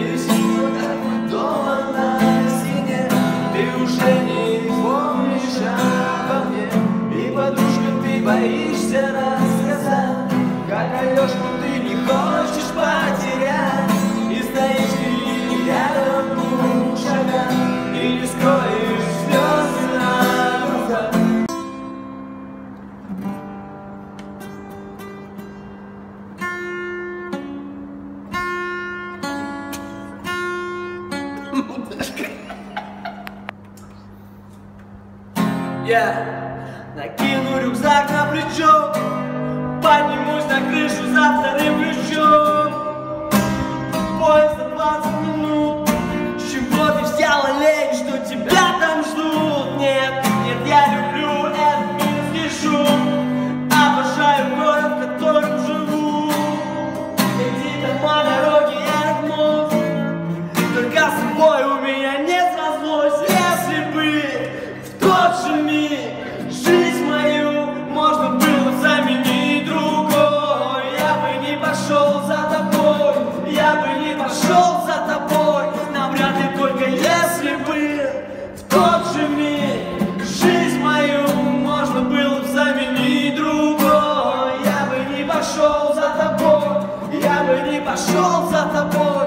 you Losing Я накину рюкзак на плечо, поднимусь на крышу завтра. Πασόβα θα πω.